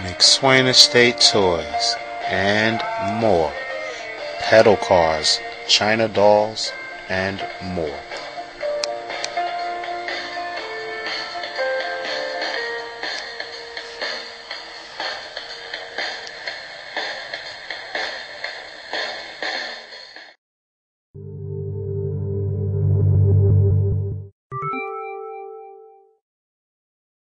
McSwain Estate toys, and more. Pedal cars, china dolls, and more.